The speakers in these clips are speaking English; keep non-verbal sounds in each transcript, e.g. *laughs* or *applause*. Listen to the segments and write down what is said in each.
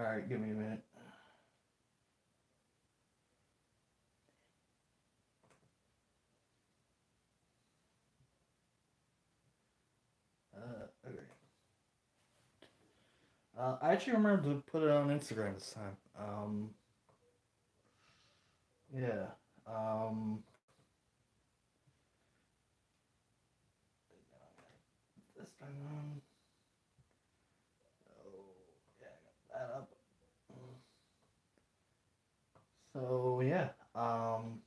Alright, give me a minute. Uh, okay. Uh, I actually remember to put it on Instagram this time. Um, yeah. Um, this time on. Oh, yeah, I got that up. So yeah, um,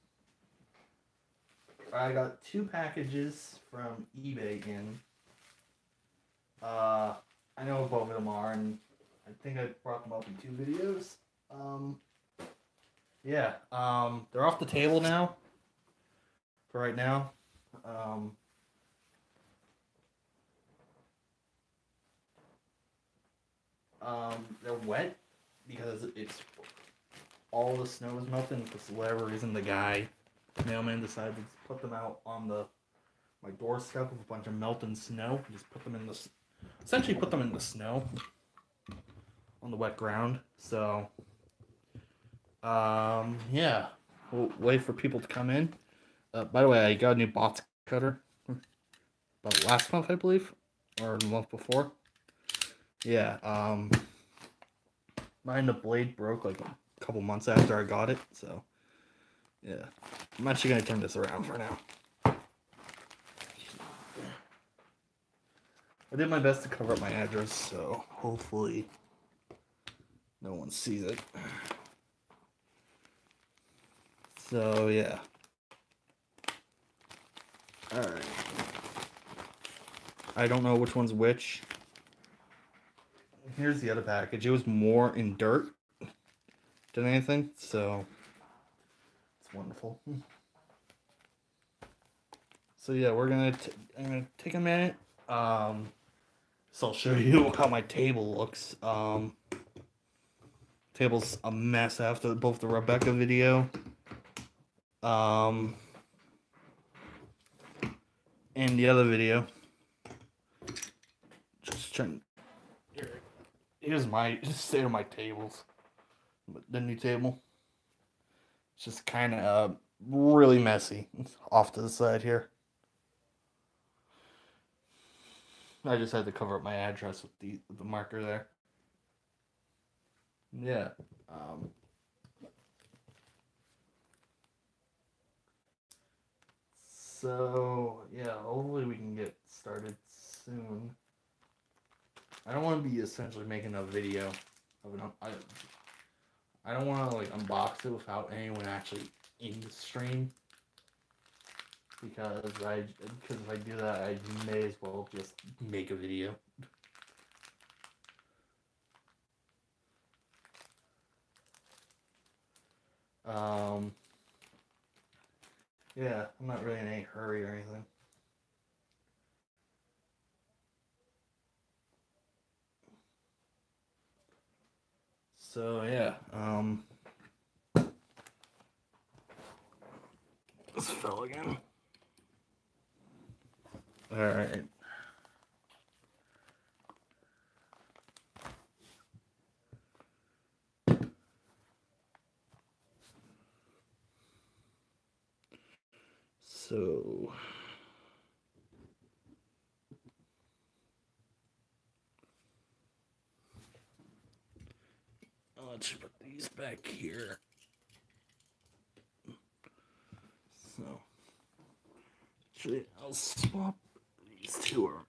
I got two packages from eBay in. Uh, I know both of them are, and I think I brought them up in two videos. Um, yeah, um, they're off the table now. For right now, um, um, they're wet because it's all the snow is melting. For whatever reason, the guy mailman decided to put them out on the my doorstep with a bunch of melting snow. Just put them in the essentially put them in the snow on the wet ground. So, um, yeah, we'll wait for people to come in. Uh, by the way, I got a new box cutter about last month, I believe, or the month before. Yeah, um, mine the blade broke like couple months after I got it, so yeah, I'm actually gonna turn this around for now. I did my best to cover up my address, so hopefully no one sees it. So yeah. Alright. I don't know which one's which. Here's the other package. It was more in dirt than anything, so it's wonderful. So yeah, we're gonna t- I'm gonna take a minute. Um, so I'll show *laughs* you how my table looks. Um, table's a mess after both the Rebecca video. Um, and the other video. Just trying. Here's my *laughs* state of my tables. The new table. It's just kind of uh, really messy *laughs* off to the side here. I just had to cover up my address with the with the marker there. Yeah. Um, so yeah, hopefully we can get started soon. I don't want to be essentially making a video of an I, I don't want to like unbox it without anyone actually in the stream because I because if I do that, I may as well just make a video. Um. Yeah, I'm not really in any hurry or anything. So yeah, um. This fell again. All right. So let's put these back here. So actually I'll swap these two around.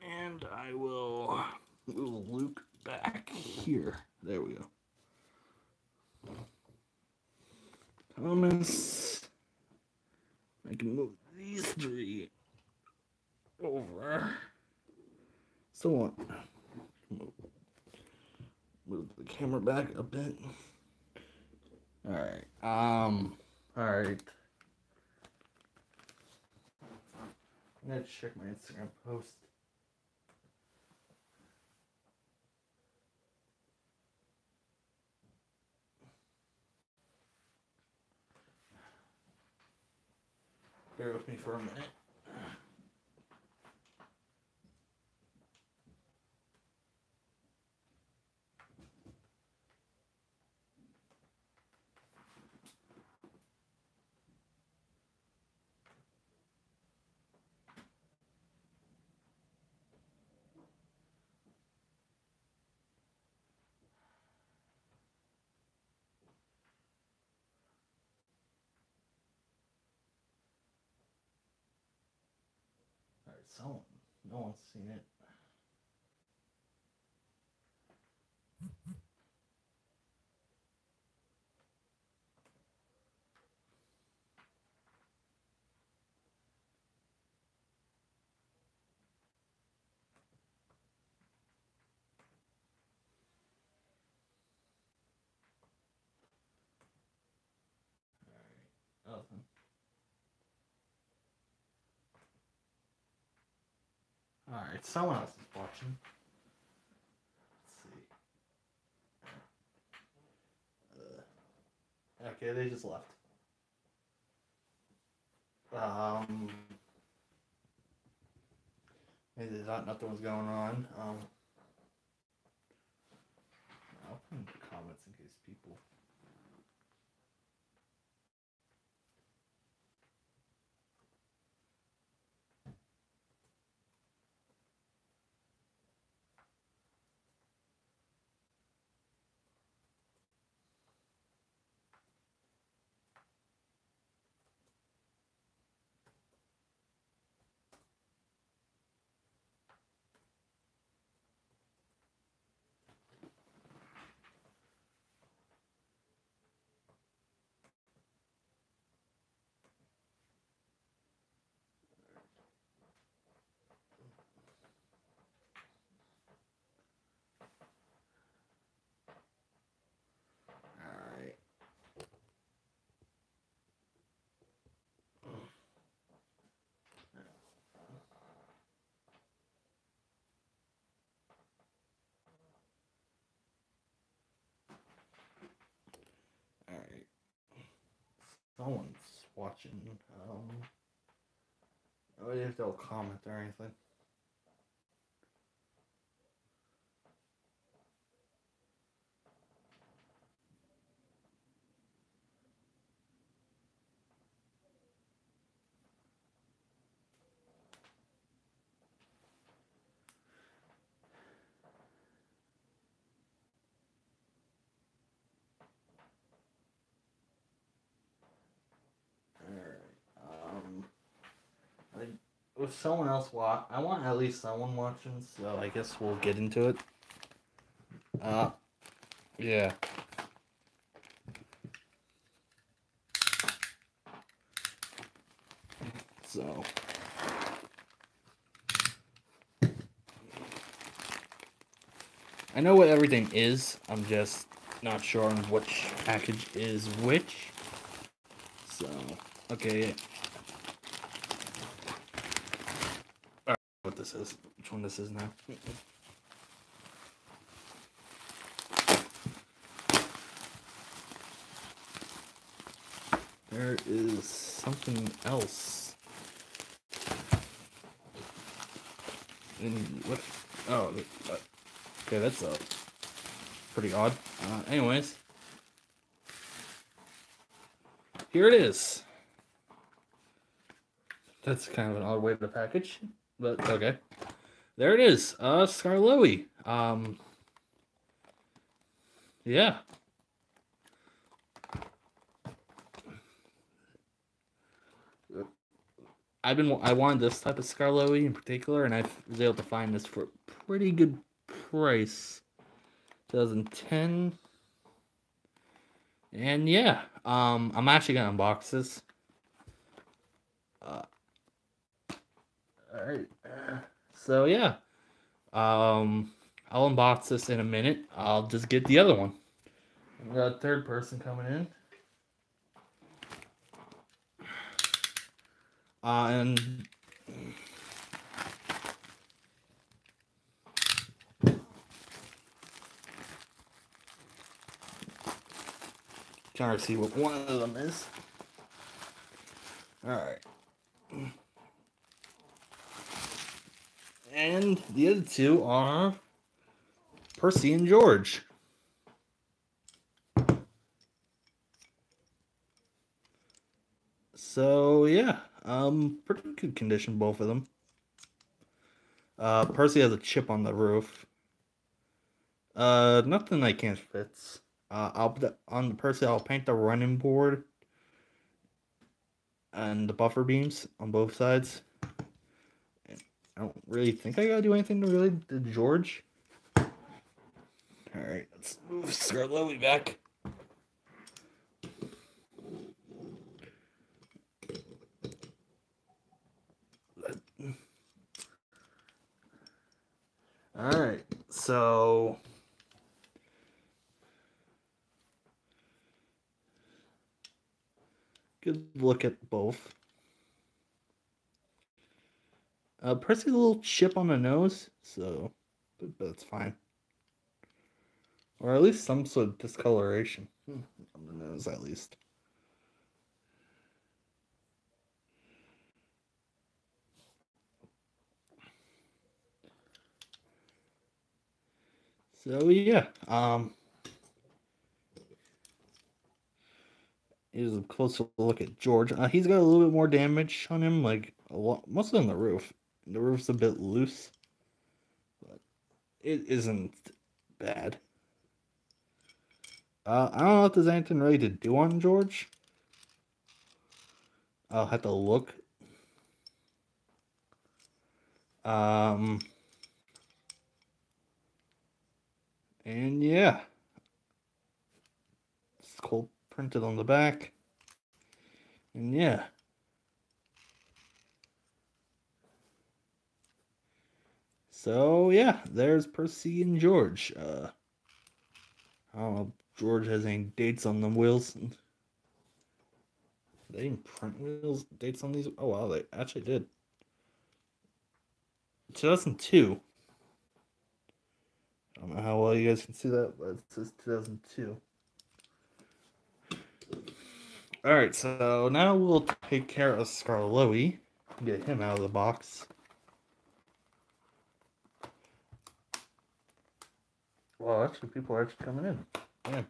And I will move Luke back here. There we go. Thomas. I can move these three over. So what? Move, move the camera back a bit. All right. Um. All right. I'm gonna check my Instagram post. Bear with me for a minute. Someone, no one's seen it. Alright, nothing. Alright, someone else is watching. Let's see. Uh, okay, they just left. Um, maybe they thought nothing was going on. Um, I'll put in the comments in case people. Someone's watching. Um, I wonder if they'll comment or anything. Alright. Um, I think with someone else watch, I want at least someone watching, so I guess we'll get into it. Uh, yeah. So. I know what everything is. I'm just not sure on which package is which. So, okay. Alright, what this is. Which one this is now. There is something else. In what? Oh, uh, okay, that's uh, pretty odd. Uh, anyways, here it is. That's kind of an odd way to package, but okay. There it is. Uh, Skarloey. Um, yeah. I've been I wanted this type of Skarloey in particular, and I was able to find this for a pretty good price. 2010. And yeah, um, I'm actually gonna unbox this. Uh, all right. So yeah, um, I'll unbox this in a minute. I'll just get the other one. We got a third person coming in. Uh, and trying to see what one of them is. All right. And the other two are Percy and George. So yeah, um, pretty good condition, both of them. Uh, Percy has a chip on the roof. Uh, nothing I can't fix. Uh, I'll on the Percy. I'll paint the running board and the buffer beams on both sides. I don't really think I gotta do anything to really to George. All right, let's move Skarloey back. All right, so good look at both. Uh, Percy's a little chip on the nose, so but, but fine. Or at least some sort of discoloration on the nose, at least. So yeah, um, here's a closer look at George. Uh, he's got a little bit more damage on him, like a lot, mostly on the roof. The roof's a bit loose, but it isn't bad. Uh, I don't know if there's anything really to do on George. I'll have to look. Um, and yeah, it's cold printed on the back. And yeah. So yeah, there's Percy and George. Uh, I don't know if George has any dates on the wheels. They didn't print wheels dates on these. Oh wow, they actually did. 2002. I don't know how well you guys can see that, but it says 2002. All right, so now we'll take care of Skarloey. Get him out of the box. Well, actually, people are actually coming in. Yeah.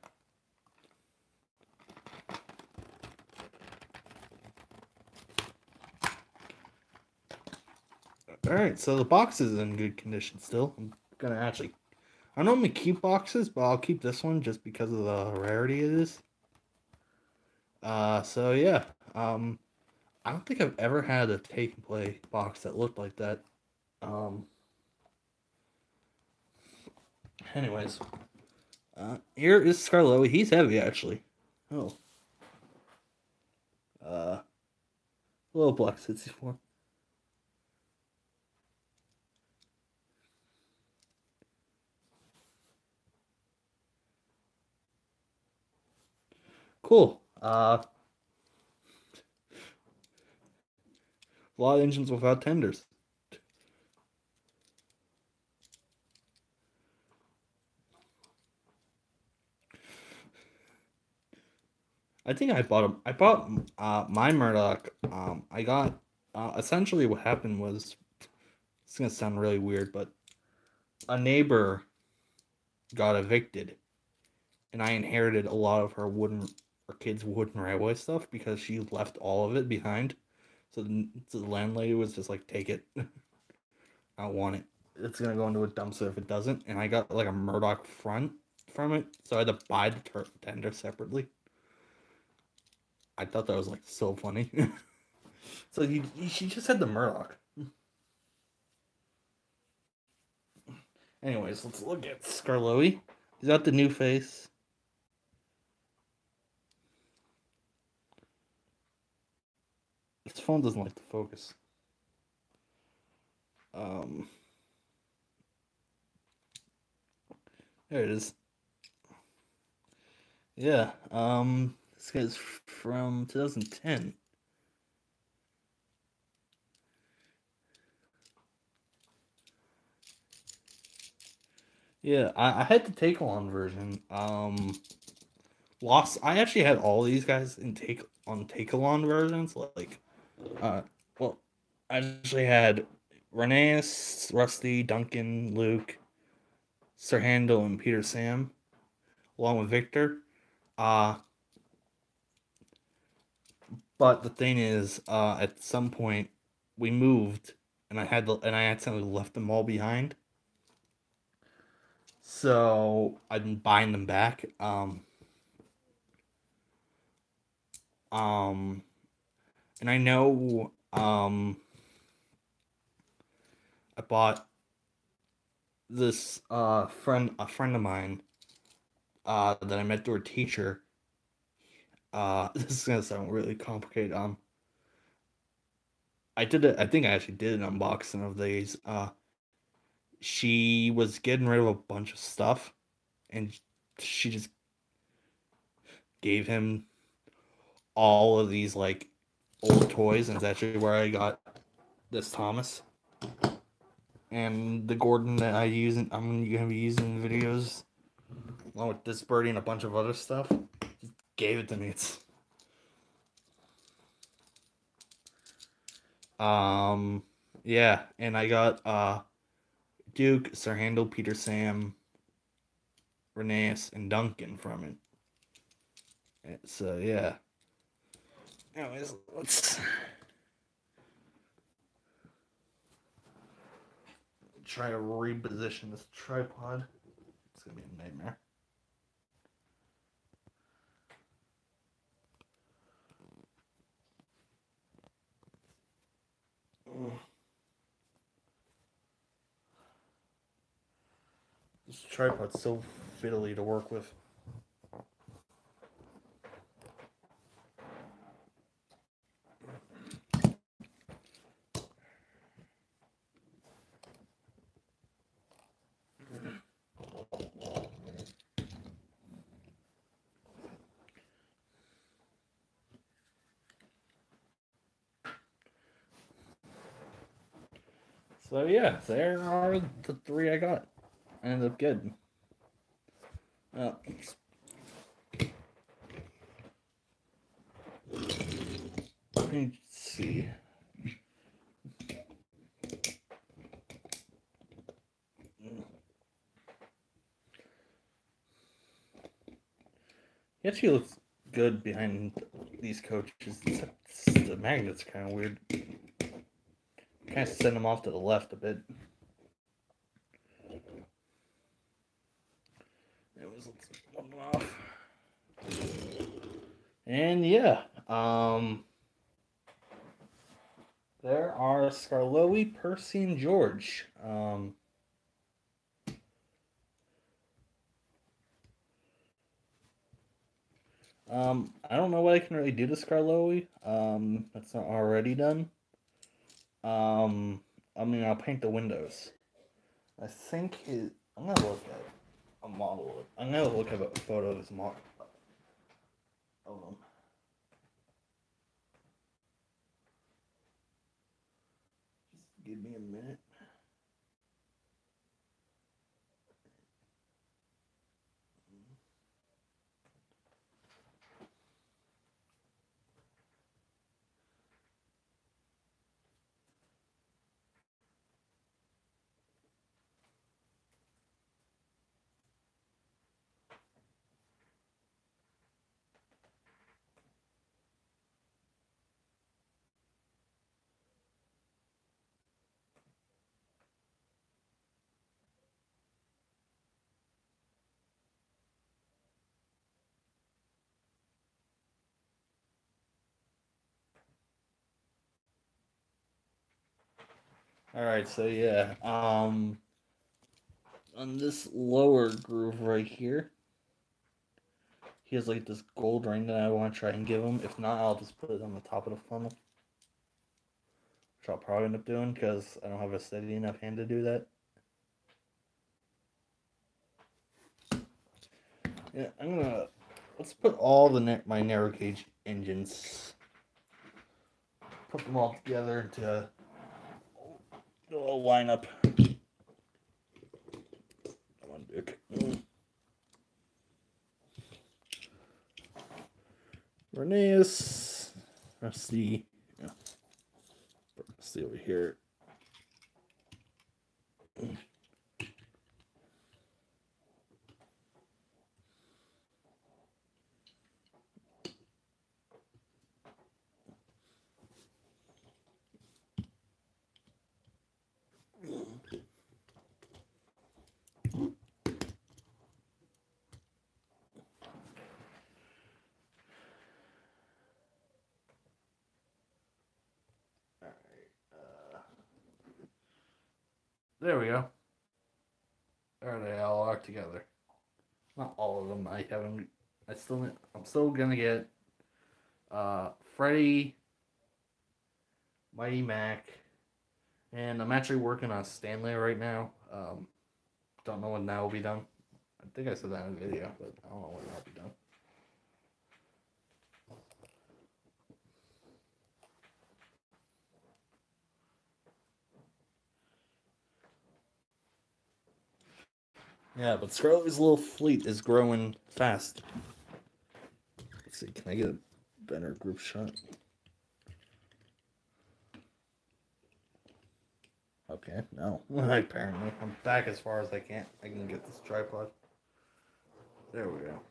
All right, so the box is in good condition still. I'm gonna actually, I normally keep boxes, but I'll keep this one just because of the rarity it is. Uh, so yeah, um, I don't think I've ever had a take and play box that looked like that. Um, anyways, uh, here is Skarloey. He's heavy actually. Oh. Uh, little Block 64. Cool. Uh, a lot of engines without tenders. I think I bought a, I bought uh, my Murdoch. Um, I got uh, essentially what happened was it's gonna sound really weird, but a neighbor got evicted, and I inherited a lot of her wooden her kids' wooden railway stuff because she left all of it behind. So the, so the landlady was just like, "Take it, *laughs* I want it. It's gonna go into a dumpster if it doesn't." And I got like a Murdoch front from it, so I had to buy the tender separately. I thought that was like so funny. *laughs* so he, she just had the Murdoch. Anyways, let's look at Skarloey. He's got the new face. This phone doesn't like to focus. Um, there it is. Yeah. Um, this guy's from 2010. Yeah, I, I had the take on version. Um, lost. I actually had all these guys in take on take along versions. Like, uh, well, I actually had Rheneas, Rusty, Duncan, Luke, Sir Handel, and Peter Sam, along with Victor. Uh, but the thing is, uh, at some point, we moved, and I had the, and I accidentally left them all behind. So I'm buying them back. Um, um, and I know, um, I bought this uh friend a friend of mine uh that I met through a teacher. Uh *laughs* this is gonna sound really complicated. Um I did it I think I actually did an unboxing of these. Uh she was getting rid of a bunch of stuff and she just gave him all of these like old toys and it's actually where I got this Thomas and the Gordon that I use I'm gonna be using in videos along with this Bertie and a bunch of other stuff. Gave it to me. It's um yeah, and I got uh Duke, Sir Handel, Peter Sam, Rheneas, and Duncan from it. So yeah. Anyways, let's try to reposition this tripod. It's gonna be a nightmare. This tripod's so fiddly to work with. So yeah, there are the three I got. I ended up getting. Uh, let me see. He actually looks good behind these coaches. Except the magnet's kind of weird. Kind of send them off to the left a bit. It was one off. And yeah, um, there are Skarloey, Percy, and George. Um, um, I don't know what I can really do to Skarloey. Um, that's not already done. Um, I mean, I'll paint the windows. I think it, I'm gonna look at a model. I'm gonna look at a photo of this model of them. Just give me a minute. All right, so yeah, um, on this lower groove right here, he has like this gold ring that I want to try and give him. If not, I'll just put it on the top of the funnel, which I'll probably end up doing because I don't have a steady enough hand to do that. Yeah, I'm gonna let's put all the my narrow gauge engines, put them all together a little lineup. Come on, Dick. Rheneas. Let's see. Yeah. Let's see over here. Still. I'm still gonna get. Uh, Freddy. Mighty Mac. And I'm actually working on Stanley right now. Um, don't know when that will be done. I think I said that in the video, but I don't know when that'll be done. Yeah, but Skarloey's little fleet is growing fast. See, can I get a better group shot? Okay, no. *laughs* Apparently. I'm back as far as I can. I can get this tripod. There we go.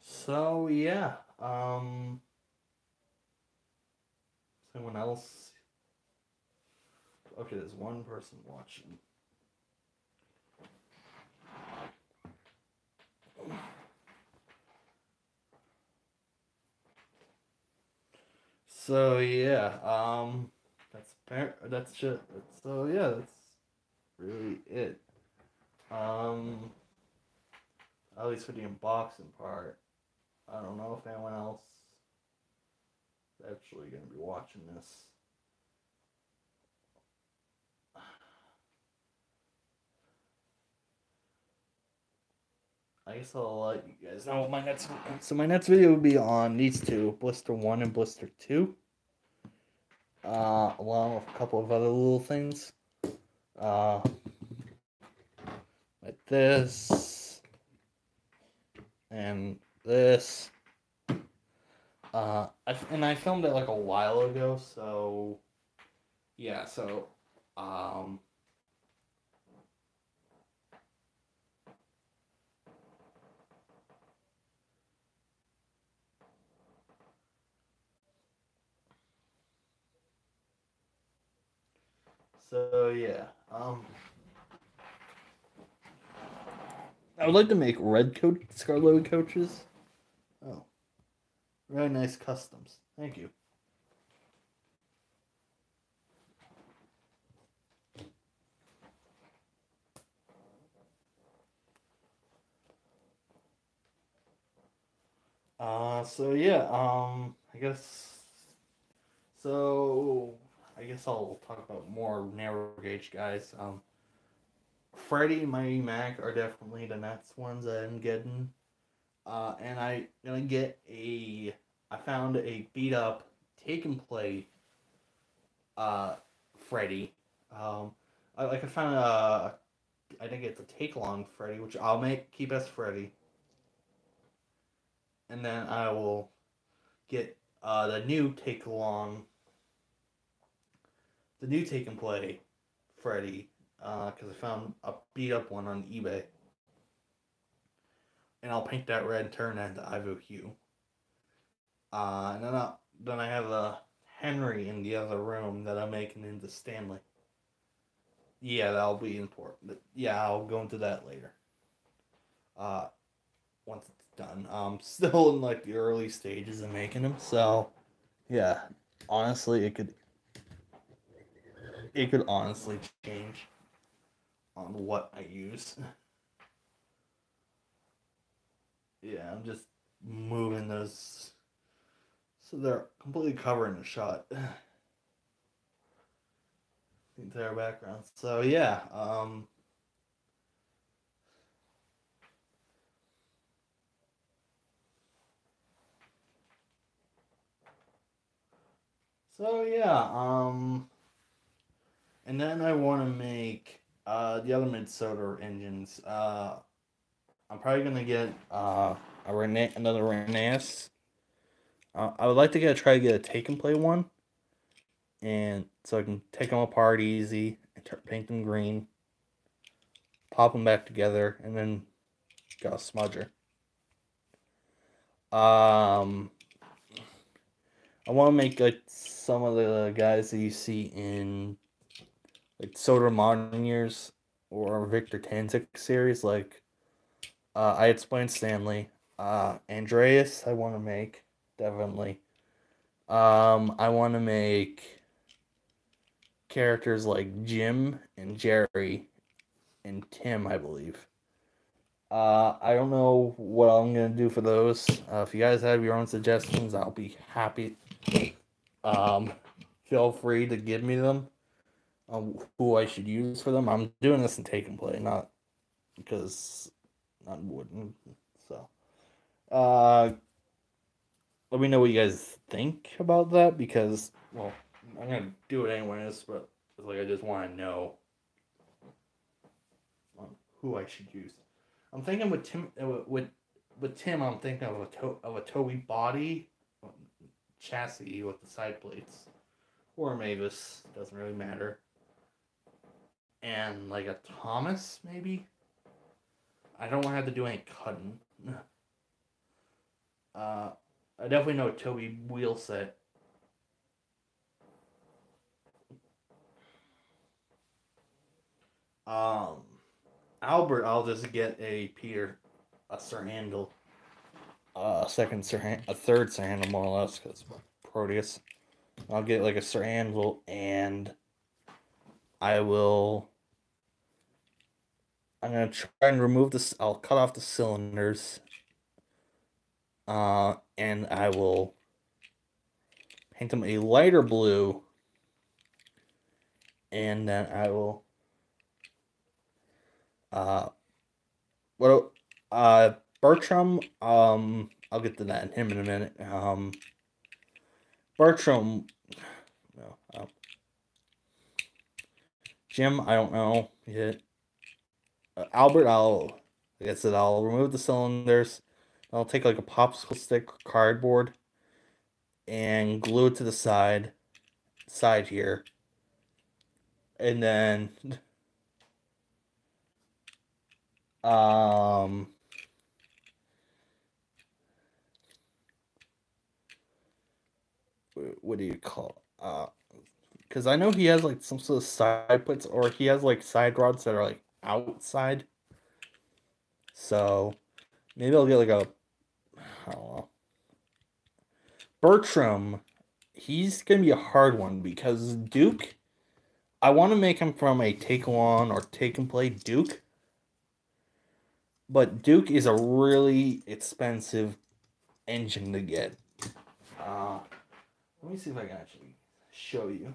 So yeah, um someone else Okay, there's one person watching. So yeah, um, that's that's just so yeah, that's really it. Um, at least for the unboxing part, I don't know if anyone else actually gonna be watching this. I guess I'll let you guys know what my next *sighs* so my next video will be on these two, Blister One and Blister Two. Uh, along with a couple of other little things. Uh, like this and this. Uh, I, and I filmed it like a while ago, so yeah, so um So yeah, um, I would like to make red coat Scarlet coaches. Very nice customs. Thank you. Uh, so yeah, um, I guess, so I guess I'll talk about more narrow gauge guys. Um, Freddy, Mighty Mac are definitely the next ones that I'm getting. Uh, and I gonna get a. I found a beat up take and play. Uh, Freddy. Um, I like I found a. I think it's a take along Freddy, which I'll make keep as Freddy. And then I will get uh the new take along the new take and play Freddy uh, because uh, I found a beat up one on eBay. And I'll paint that red and turn that into Ivo Hugh. Uh, and then, I, then I have a Henry in the other room that I'm making into Stanley. Yeah, that'll be important. Yeah, I'll go into that later. Uh, once it's done. I'm *laughs* still in like the early stages of making them, so yeah. Honestly, it could it could honestly change on what I use. *laughs* Yeah, I'm just moving those so they're completely covering the shot. *sighs* The entire background. So yeah, um So yeah, um and then I want to make uh, the other Mid Sodor engines. Uh, I'm probably gonna get uh, a Rene- another Rheneas. I would like to get a try to get a take and play one, and so I can take them apart easy and turn, paint them green, pop them back together, and then got a smudger. Um, I want to make like some of the guys that you see in like Sodor Modern Years or Victor Tanzik series. Like uh, I explained Stanley, uh, Andreas. I want to make definitely. Um, I want to make characters like Jim and Jerry and Tim, I believe. Uh, I don't know what I'm gonna do for those. Uh, if you guys have your own suggestions, I'll be happy. Um, feel free to give me them. Um, who I should use for them. I'm doing this in take and play, not because I wouldn't. So, uh, let me know what you guys think about that because, well, I'm gonna do it anyways. But it's like, I just want to know who I should use. I'm thinking with Tim uh, with with Tim. I'm thinking of a to, of a Toby body chassis with the side plates, or Mavis doesn't really matter. And like a Thomas maybe. I don't want to have to do any cutting. Uh, I definitely know Toby wheel set. Um, Albert, I'll just get a Peter, a Sir Handel, a second Sir, Han- a third Sir Handel more or less because Proteus. I'll get like a Sir Handel and I will. I'm gonna try and remove this. I'll cut off the cylinders. Uh, and I will paint them a lighter blue. And then I will uh, what? Uh, Bertram. Um, I'll get to that in him in a minute. Um, Bertram. No. Uh, Jim. I don't know yet. Uh, Albert. I'll. Like I said, I'll remove the cylinders. I'll take like a popsicle stick cardboard and glue it to the side side here. And then *laughs* um, what do you call? Uh, because I know he has like some sort of side puts, or he has like side rods that are like outside. So maybe I'll get like a, Bertram, he's gonna be a hard one because Duke. I want to make him from a take on or take and play Duke but Duke is a really expensive engine to get. Uh, let me see if I can actually show you.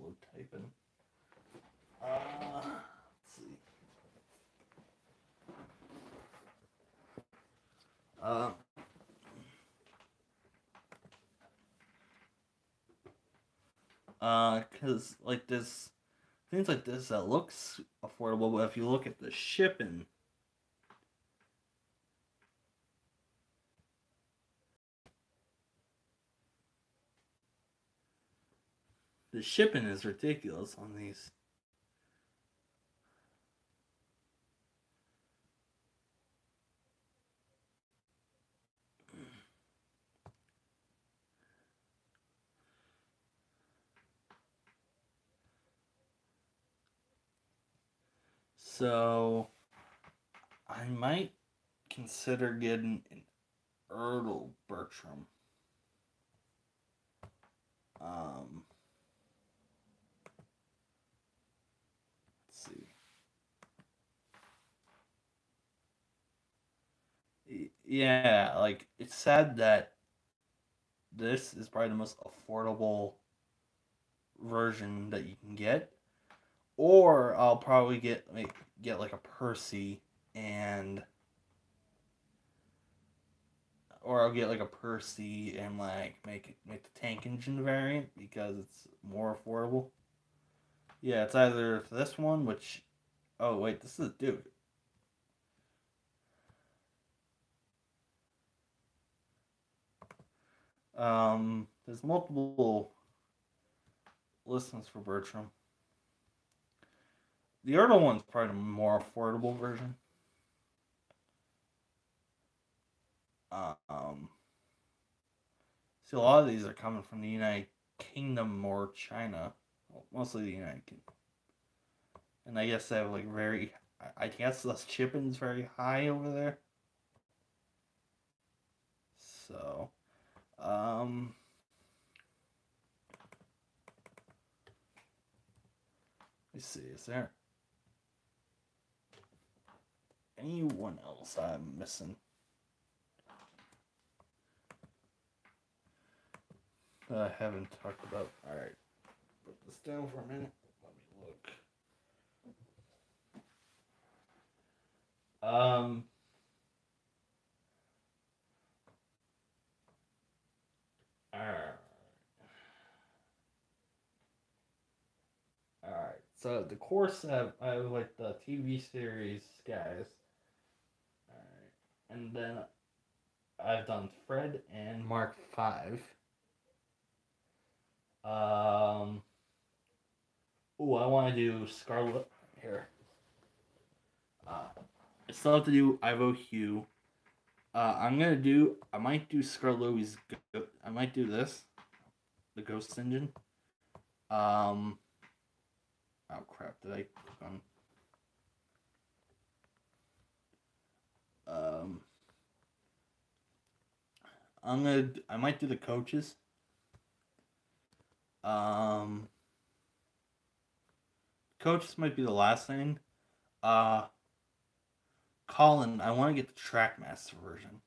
Slow typing. Uh, let's see. Uh, uh, cause like this, things like this that looks affordable, but if you look at the shipping, The shipping is ridiculous on these. So I might consider getting an Ertl Bertram. Um, yeah, like it's sad that this is probably the most affordable version that you can get. Or I'll probably get like get like a Percy and or I'll get like a Percy and like make it make the tank engine variant because it's more affordable. Yeah, it's either this one, which oh wait, this is a dude. Um, there's multiple listings for Bertram. The Ertl one's probably the more affordable version. Um, see, a lot of these are coming from the United Kingdom or China, well, mostly the United Kingdom. And I guess they have like very, I guess the shipping's very high over there. So, um, let's see, is there anyone else I'm missing? That I haven't talked about. All right, put this down for a minute. Let me look. Um. Alright. Alright. So the course of I like the TV series guys. Alright. And then I've done Fred and Mark five. Um Oh, I wanna do Scarlet here. Uh I still have to do Ivo Hugh. Uh, I'm gonna do. I might do Skarloey's. Go- I might do this, the Ghost Engine. Um. Oh crap! Did I click on? Um. I'm gonna. I might do the coaches. Um. Coaches might be the last thing. Uh Colin, I want to get the Trackmaster version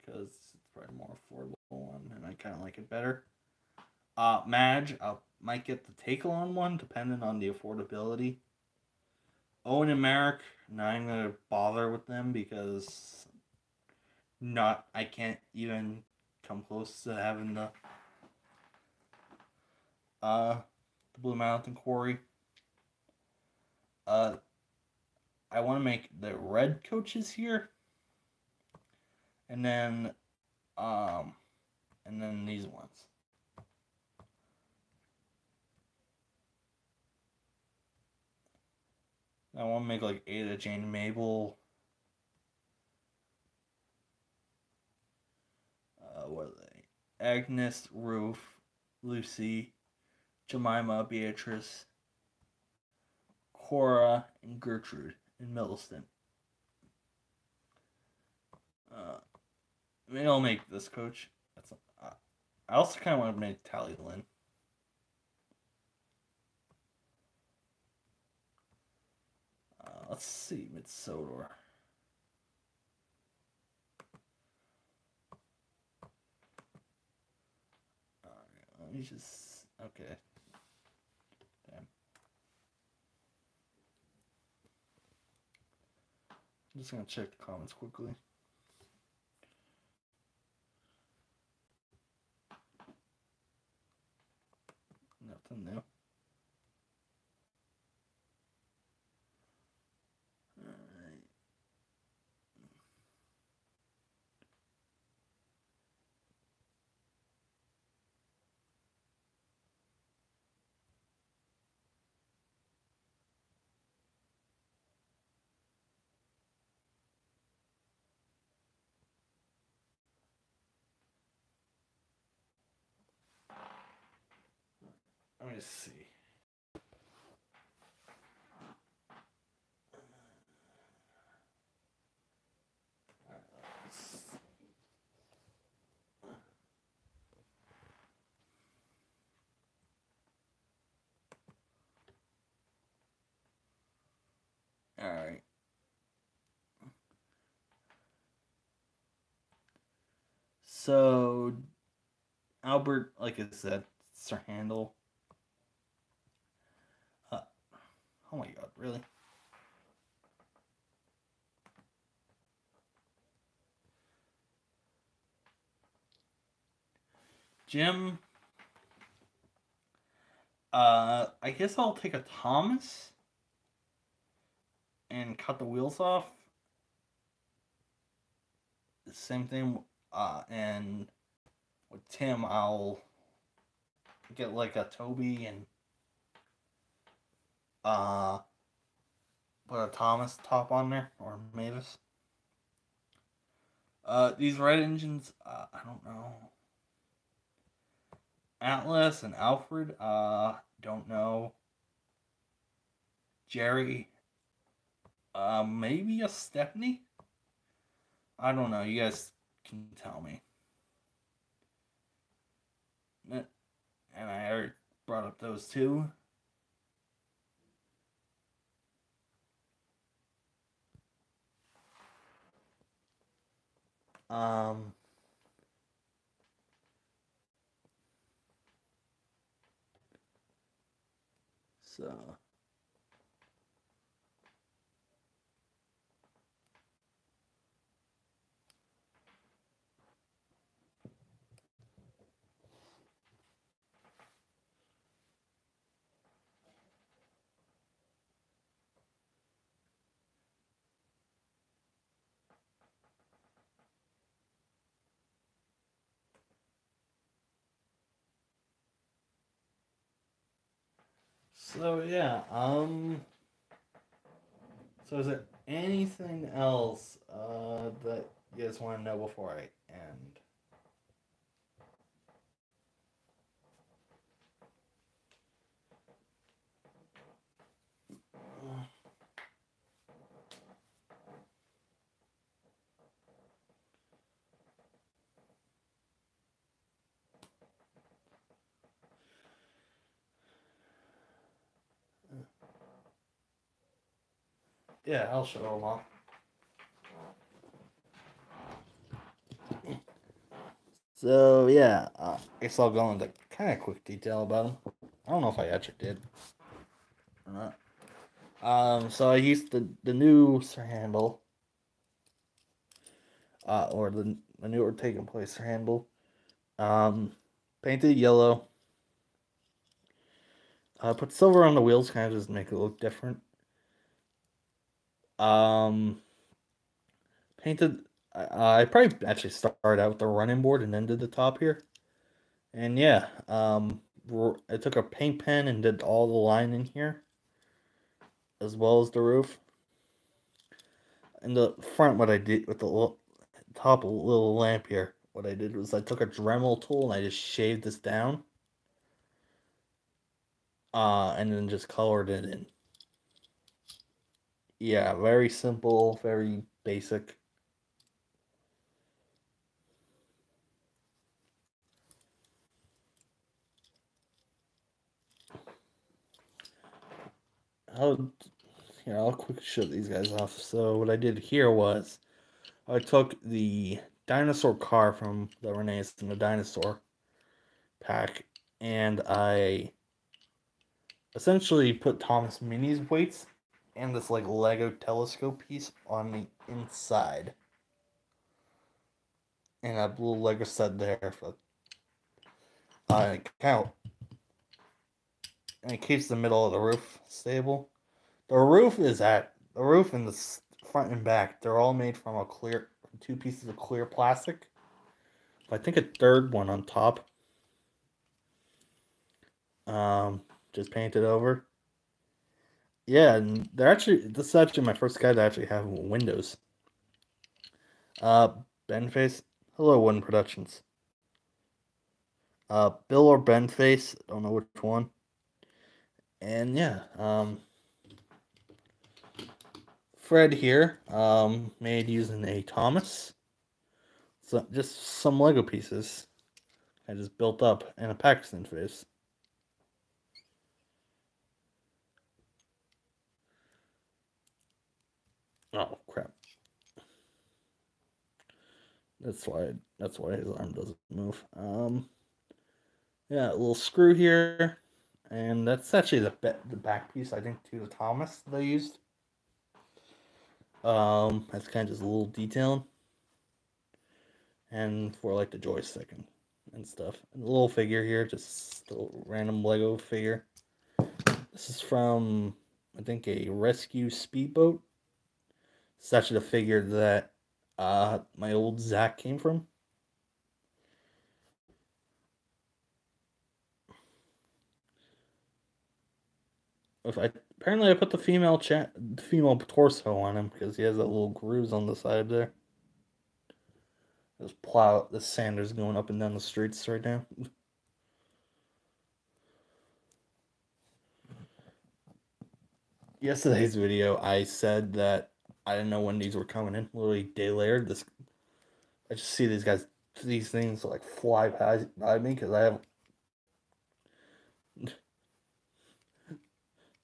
because it's probably more affordable one, and I kind of like it better. Uh, Madge, I might get the Take Along one, depending on the affordability. Owen and Merrick, not even gonna bother with them because not I can't even come close to having the uh the Blue Mountain Quarry. Uh, I want to make the red coaches here. And then, um, and then these ones. I want to make like Ada, Jane, Mabel. Uh, what are they? Agnes, Ruth, Lucy, Jemima, Beatrice, Cora, and Gertrude in Middleston. Uh, maybe I'll make this coach. That's. I also kind of want to make Talyllyn. Uh, let's see, Mid Sodor. let me just. Okay. I'm just gonna check the comments quickly. Nothing new. Let me see. All right. So, Albert, like I said, it's Sir Handel Oh my god, really? Jim. Uh, I guess I'll take a Thomas and cut the wheels off. The same thing, uh, and with Tim, I'll get like a Toby and uh put a Thomas top on there or Mavis. Uh, these red engines, uh, I don't know. Atlas and Alfred, uh, don't know. Jerry, uh, maybe a Stephanie? I don't know. You guys can tell me. And I already brought up those two. Um, so. So yeah, um so is there anything else uh that you guys want to know before I end? Yeah, I'll show them off. So yeah, uh, I guess I'll go into kind of quick detail about them. I don't know if I actually did or not. Um, so I used the the new handle, uh, or the the newer taking place handle, um, painted yellow. I uh, put silver on the wheels, kind of just make it look different. Um, painted. I, I probably actually started out with the running board and then did the top here. And yeah, um, I took a paint pen and did all the line in here, as well as the roof. And the front, what I did with the top little lamp here, what I did was I took a Dremel tool and I just shaved this down. Uh, and then just colored it in. Yeah, very simple, very basic. I'll here I'll quick show these guys off. So what I did here was I took the dinosaur car from the Renaissance and the dinosaur pack and I essentially put Thomas Mini's weights and this like Lego telescope piece on the inside. And a little Lego set there for uh, count. And it keeps the middle of the roof stable. The roof is at the roof and the front and back. They're all made from a clear two pieces of clear plastic. I think a third one on top. Um, just painted over. Yeah, and they're actually this is actually my first guy to actually have windows. Uh, Ben Face, hello, One Productions. Uh, Bill or Ben Face, don't know which one. And yeah, um, Fred here, um, made using a Thomas. So just some Lego pieces. I just built up in a Paxton face. Oh crap. That's why that's why his arm doesn't move. Um yeah, a little screw here. And that's actually the the back piece I think to the Thomas they used. Um that's kind of just a little detail. And for like the joystick and, and stuff. And a little figure here, just a random Lego figure. This is from I think a rescue speedboat such a the figure that uh, my old Zach came from. If I apparently I put the female chat female torso on him because he has that little grooves on the side there. This plow, the sander's going up and down the streets right now. *laughs* Yesterday's video, I said that I didn't know when these were coming in. Literally day later, this I just see these guys, these things like fly by, by me because I have. *laughs*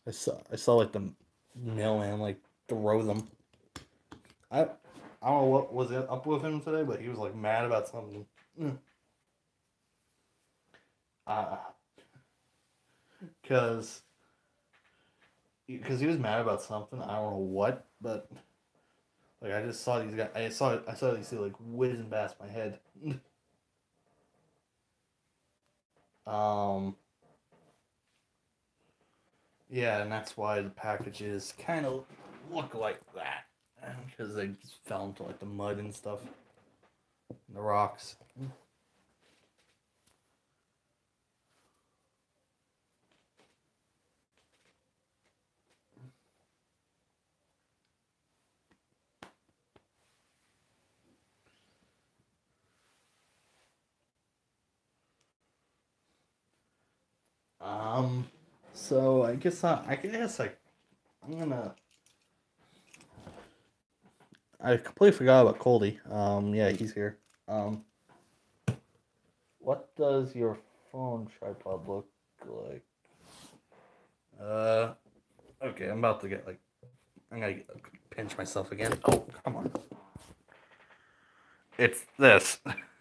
I saw I saw like the mailman like throw them. I I don't know what was up with him today, but he was like mad about something. *clears throat* Uh, *laughs* cause, cause he was mad about something. I don't know what, but like I just saw these guys. I saw I saw these two like whizzing past my head. *laughs* um. Yeah, and that's why the packages kind of look like that because they just fell into like the mud and stuff, and the rocks. Um, so I guess I, I guess I, I'm gonna. I completely forgot about Culdee. Um, yeah, he's here. Um, what does your phone tripod look like? Uh, okay, I'm about to get like, I'm gonna pinch myself again. Oh, come on. It's this. *laughs*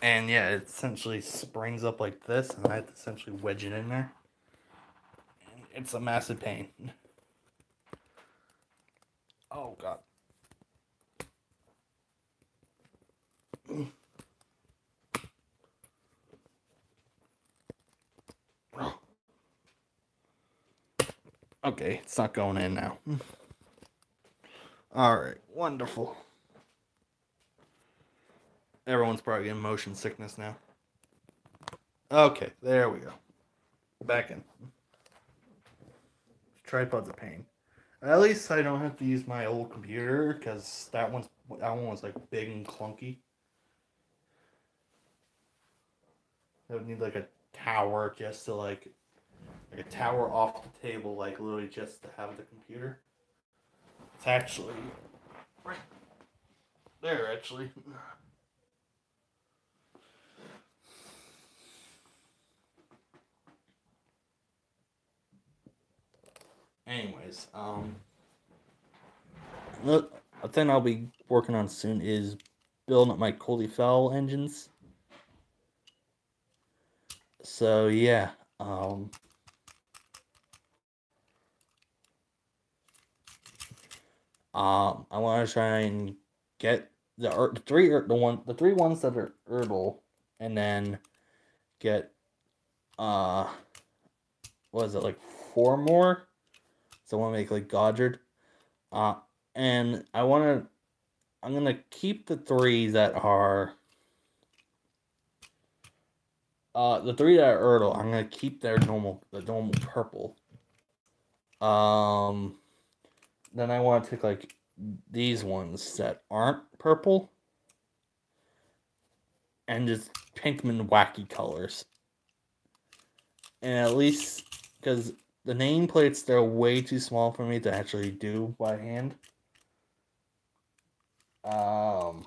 And yeah, it essentially springs up like this, and I have to essentially wedge it in there. And it's a massive pain. *laughs* Oh god. *sighs* Okay, it's not going in now. *laughs* All right, wonderful. Everyone's probably getting motion sickness now. Okay, there we go. Back in. Tripod's a pain. At least I don't have to use my old computer because that one's that one was like big and clunky. I would need like a tower just to like like a tower off the table, like literally just to have the computer. It's actually right there actually. Anyways, um, a thing I'll be working on soon is building up my Culdee Fell engines. So yeah, um, um, I want to try and get the, the three the one the three ones that are herbal, and then get uh, what is it like four more so I want to make like Godred. Uh, and I want to, I'm going to keep the three that are, uh, the three that are Ertl, I'm going to keep their normal, the normal purple. Um, then I want to take like these ones that aren't purple and just them wacky colors. And at least, because the nameplates they're way too small for me to actually do by hand. Um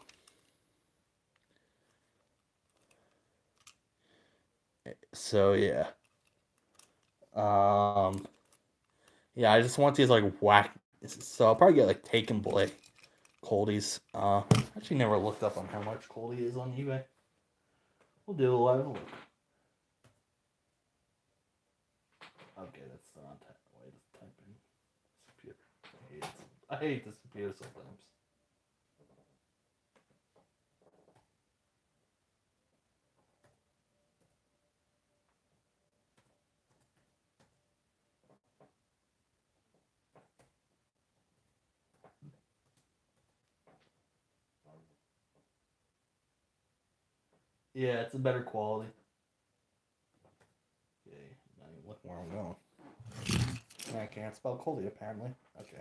so yeah. Um yeah, I just want these like whack so I'll probably get like Taken Blade Culdees. Uh actually never looked up on how much Culdee is on eBay. We'll do a live look. I hate this computer sometimes. Yeah, it's a better quality. Okay, now you look where I'm going. I can't spell Coley apparently. Okay,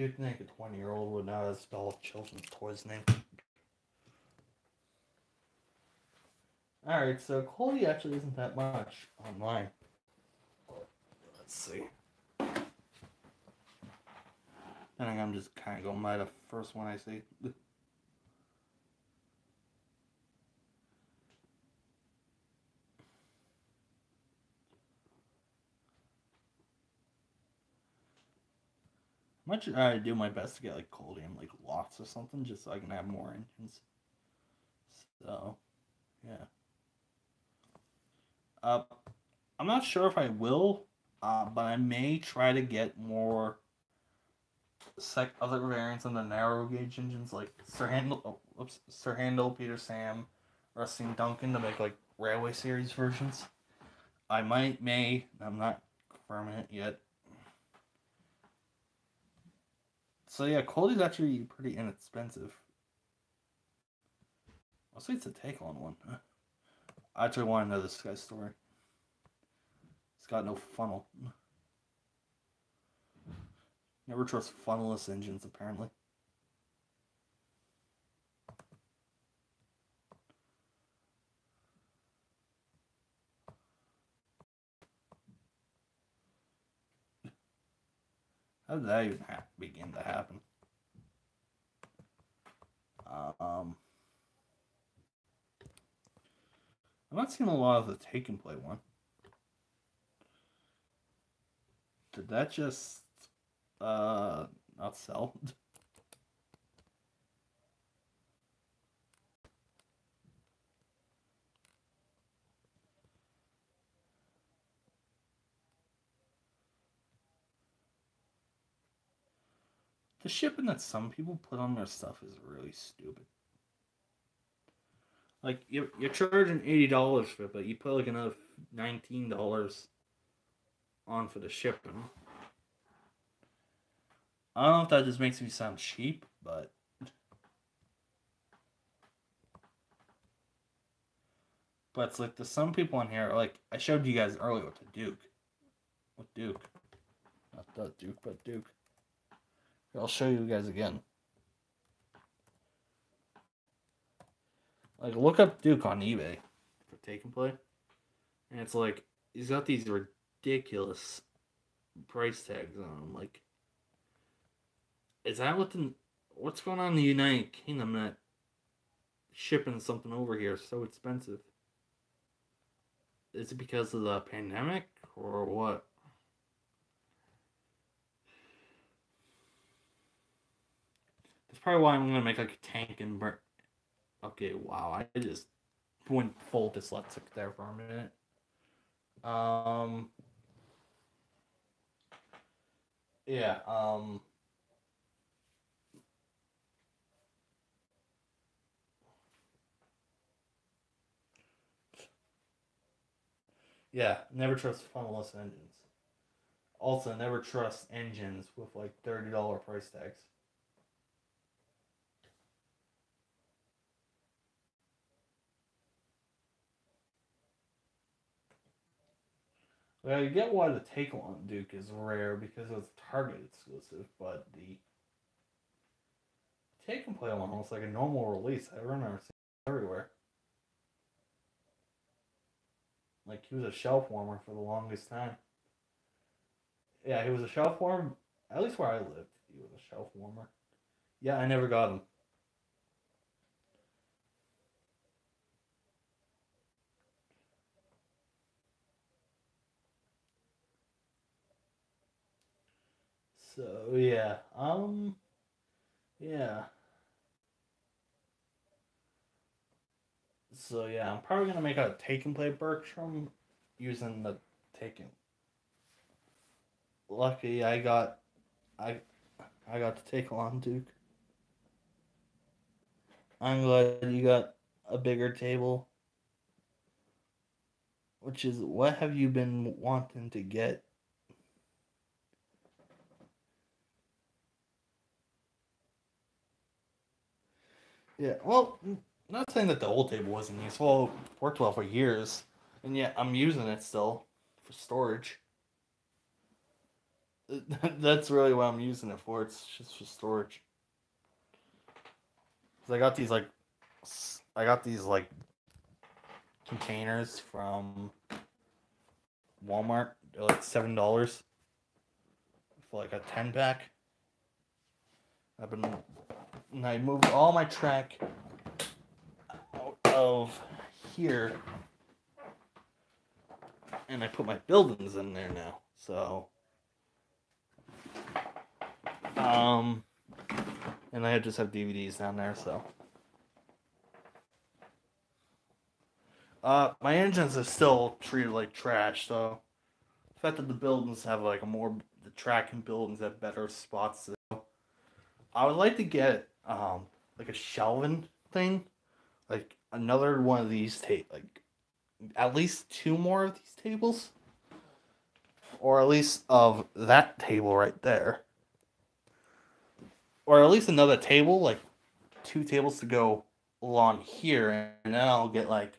You'd think a 20 year old would to spell children's toys name. Alright, so Culdee actually isn't that much online. Let's see. I think I'm just kind of going by the first one I see. Much I do my best to get like Coldium like lots or something just so I can have more engines. So, yeah. Uh, I'm not sure if I will, uh, but I may try to get more sec other variants on the narrow gauge engines like Sir Handel, oh, oops, Sir Handel, Peter Sam, Rusty Duncan to make like Railway Series versions. I might, may, I'm not confirming it yet. So yeah, Culdee's actually pretty inexpensive. I'll say it's a take on one. *laughs* I actually want to know this guy's story. It's got no funnel. Never trust funnelless engines, apparently. How did that even ha- begin to happen? Um, I'm not seeing a lot of the take and play one. Did that just uh, not sell. *laughs* The shipping that some people put on their stuff is really stupid. Like you're you're charging eighty dollars for it, but you put like another nineteen dollars on for the shipping. I don't know if that just makes me sound cheap, but but it's like there's some people on here like I showed you guys earlier with the Duke, with Duke, not the Duke, but Duke. I'll show you guys again. Like look up Duke on eBay for take and play, and it's like he's got these ridiculous price tags on him, like is that what the what's going on in the United Kingdom that shipping something over here is so expensive? Is it because of the pandemic or what? Probably why I'm gonna make like a tank and burn. Okay, wow, I just went full dyslexic there for a minute. Um. Yeah. Um. Yeah, never trust funnelless engines. Also, never trust engines with like thirty dollar price tags. Well, you get why the Take Along Duke is rare because it's Target exclusive, but the take and play one almost like a normal release. I remember seeing everywhere. Like he was a shelf warmer for the longest time. Yeah, he was a shelf warmer. At least where I lived, he was a shelf warmer. Yeah, I never got him. So yeah, um, yeah. So yeah, I'm probably gonna make a take and play Bertram using the taken. Lucky I got, I, I got to Take Along Duke. I'm glad you got a bigger table. Which is what have you been wanting to get? Yeah, well, not saying that the old table wasn't useful. It worked well for years, and yet I'm using it still for storage. *laughs* That's really what I'm using it for. It's just for storage. Cause I got these like, I got these like containers from Walmart. They're like seven dollars for like a ten pack. I've been, and I moved all my track out of here, and I put my buildings in there now. So, um, and I just have DVDs down there. So, uh, my engines are still treated like trash. So, the fact that the buildings have like a more the track and buildings have better spots. So I would like to get um like a shelving thing, like another one of these tape, like at least two more of these tables, or at least of that table right there, or at least another table, like two tables to go along here, and then I'll get like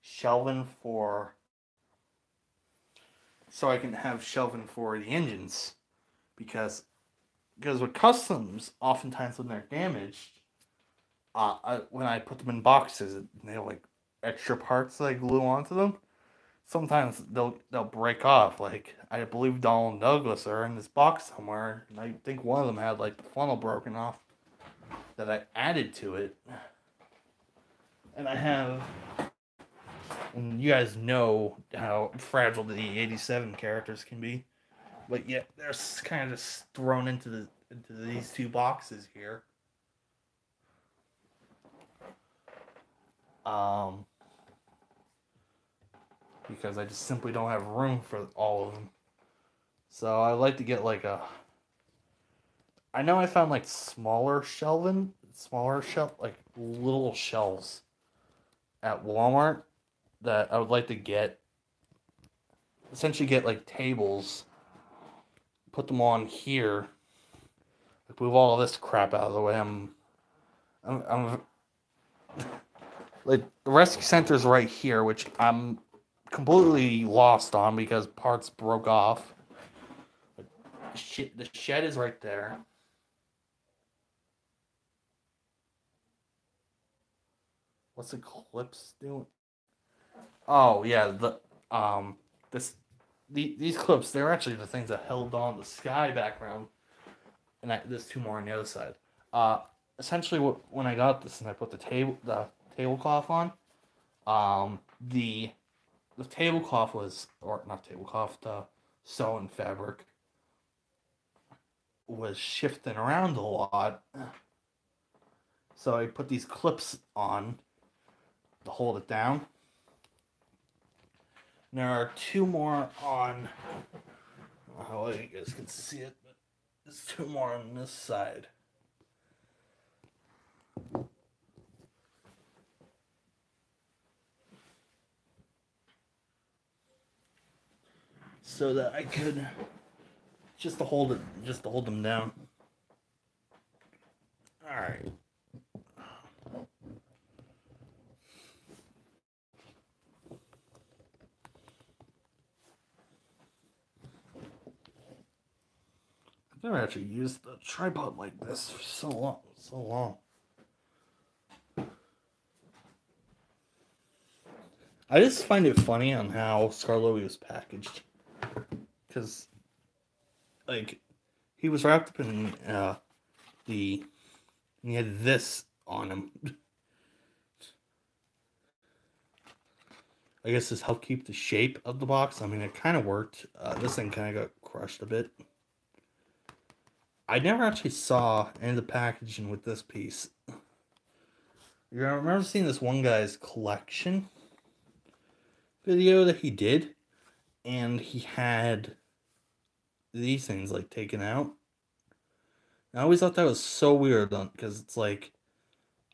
shelving for so I can have shelving for the engines. Because because with customs, oftentimes when they're damaged, uh, I, when I put them in boxes, they have like extra parts that I glue onto them. Sometimes they'll they'll break off. Like I believe Donald Douglas are in this box somewhere, and I think one of them had like the funnel broken off that I added to it. And I have and you guys know how fragile the 87 characters can be. But yet they're kind of just thrown into the into these two boxes here. Um because I just simply don't have room for all of them. So I like to get like a I know I found like smaller shelving, smaller shelf like little shelves at Walmart that I would like to get essentially get like tables, put them on here, like move all this crap out of the way. I'm, I'm, I'm like the rescue center is right here, which I'm completely lost on because parts broke off. Shit, the shed is right there. What's Eclipse doing? Oh yeah, the um this the, these clips they're actually the things that held on the sky background, and I, there's two more on the other side. Uh, essentially, what, when I got this and I put the table the tablecloth on, um, the the tablecloth was or not tablecloth the sewn fabric was shifting around a lot. So I put these clips on to hold it down. There are two more on. I don't know how you guys can see it, but there's two more on this side. So that I could just to hold it, just to hold them down. All right. Never actually used a tripod like this for so long, so long. I just find it funny on how Skarloey was packaged, because, like, he was wrapped up in uh, the, he had this on him. I guess this helped keep the shape of the box. I mean, it kind of worked. Uh, this thing kind of got crushed a bit. I never actually saw any of the packaging with this piece. You remember seeing this one guy's collection video that he did, and he had these things like taken out. I always thought that was so weird um, because it's like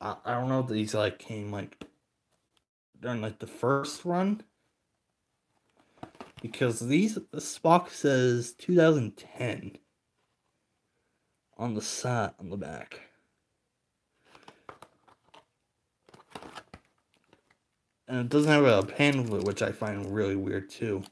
I, I don't know if these like came like during like the first run because these this box says 2010 on the side on the back. And it doesn't have a pamphlet, which I find really weird too.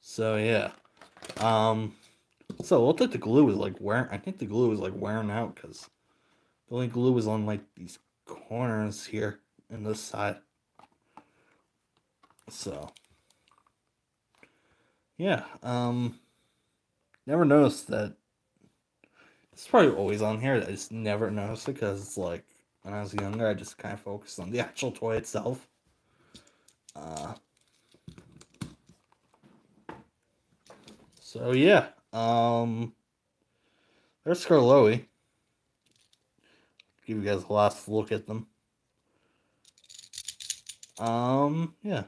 So yeah. Um so it looked like the glue was like wearing I think the glue was like wearing out because the only glue was on like these corners here and this side. So yeah, um never noticed that it's probably always on here. I just never noticed it because it's like when I was younger I just kind of focused on the *laughs* actual toy itself. Uh So yeah, um, there's Skarloey. Give you guys a last look at them. Um, yeah.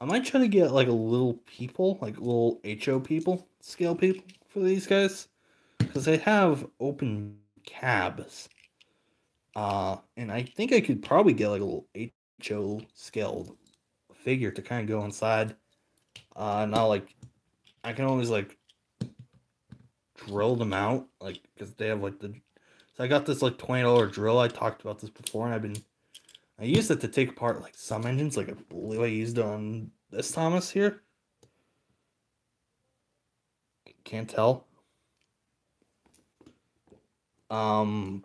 I might try to get like a little people, like little HO people, scale people for these guys. Because they have open cabs. Uh, and I think I could probably get like a little HO scaled figure to kind of go inside uh, now like I can always like drill them out, like because they have like the. So I got this like twenty dollar drill. I talked about this before, and I've been. I used it to take apart like some engines, like I believe I used on this Thomas here. Can't tell. Um,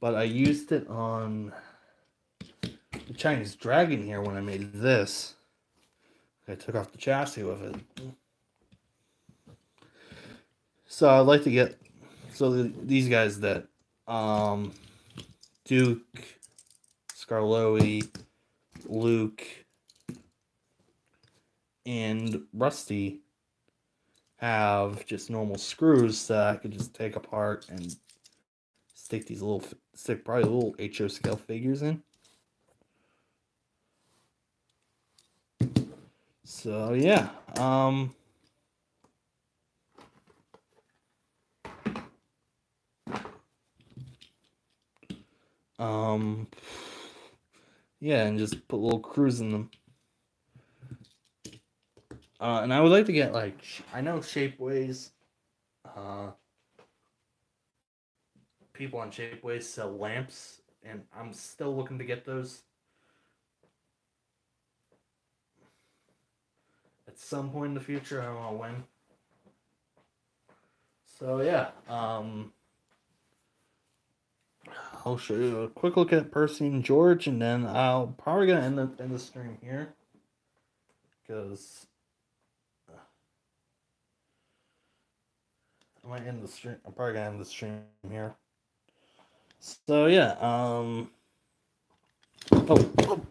but I used it on the Chinese Dragon here when I made this. I took off the chassis with it. So I'd like to get so the, these guys that um Duke, Skarloey, Luke, and Rusty have just normal screws that I could just take apart and stick these little stick probably little HO scale figures in. So yeah, um, um, yeah, and just put little crews in them. Uh, and I would like to get like I know Shapeways, uh, people on Shapeways sell lamps, and I'm still looking to get those. At some point in the future. I don't know when. So yeah, um, I'll show you a quick look at Percy and George, and then I'll probably gonna end the end the stream here because uh, I might end the stream. I'm probably gonna end the stream here. So yeah, um. Oh, oh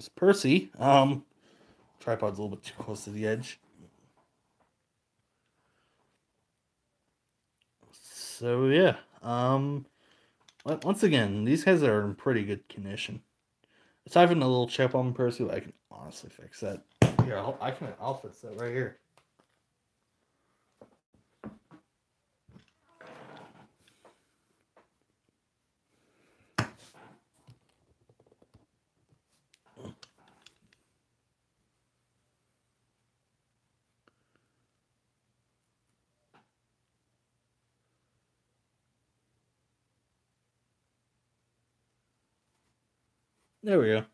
is Percy. Um, tripod's a little bit too close to the edge. So yeah, um, once again, these guys are in pretty good condition. Aside from the little chip on Percy, I can honestly fix that. Here, I'll, I can. I'll fix that right here. There we go.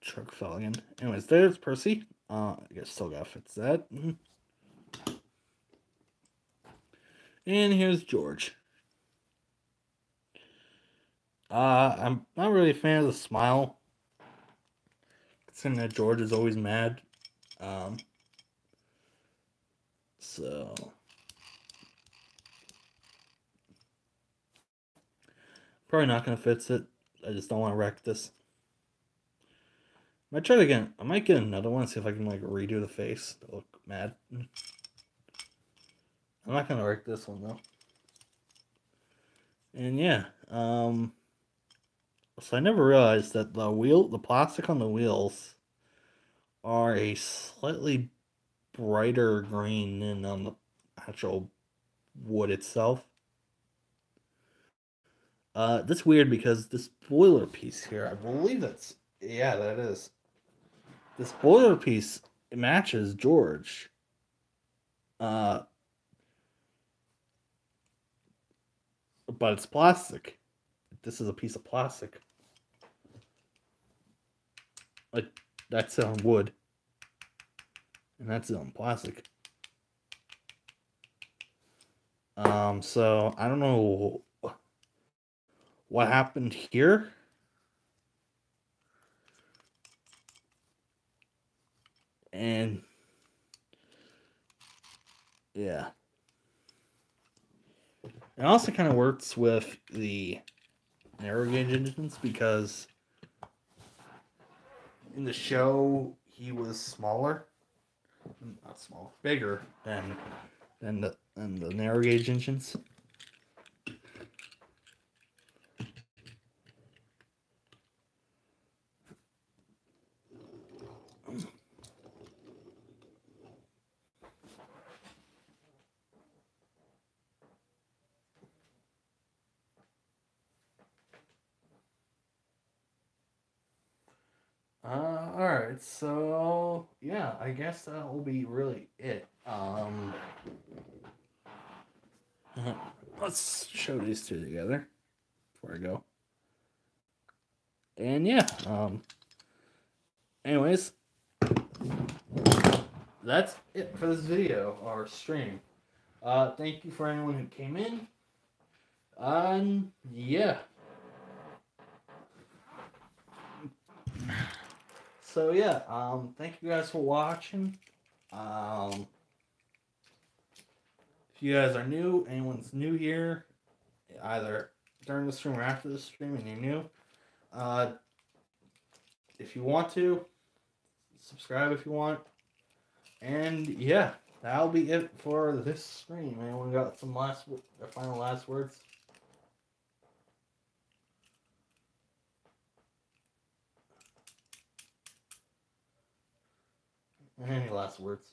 Truck fell again. Anyways, there's Percy. Uh, I guess still gotta fix that. Mm-hmm. And here's George. Uh, I'm not really a fan of the smile. Saying that George is always mad. Um, so. Probably not going to fix it. I just don't want to wreck this. I might try it again. I might get another one, see if I can like redo the face to look mad. I'm not going to wreck this one though. And yeah, um, so I never realized that the wheel, the plastic on the wheels, are a slightly brighter green than on the actual wood itself. Uh, that's weird because this boiler piece here, I believe that's yeah, that is. This boiler piece matches George. Uh, but it's plastic. This is a piece of plastic. Like that's on wood. And that's on plastic. Um, so I don't know what happened here. And yeah. It also kind of works with the narrow gauge engines because in the show he was smaller, not small, bigger than than the than the narrow gauge engines. Uh, all right. So yeah, I guess that will be really it. Um, *laughs* let's show these two together before I go. And yeah, um, anyways, that's it for this video or stream. Uh, thank you for anyone who came in. Um, yeah. So yeah, um, thank you guys for watching. Um, if you guys are new, anyone's new here, either during the stream or after the stream, and you're new, uh, if you want to, subscribe if you want. And yeah, that'll be it for this stream. Anyone got some last, final last words? *laughs* Any last words?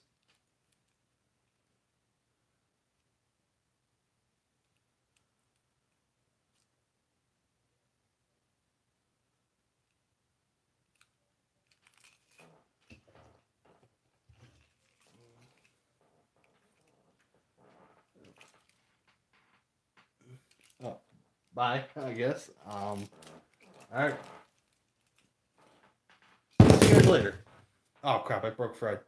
Oh, bye, *laughs* I guess. Um, all right. See you guys later. Oh crap! I broke Fred.